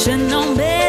Should know.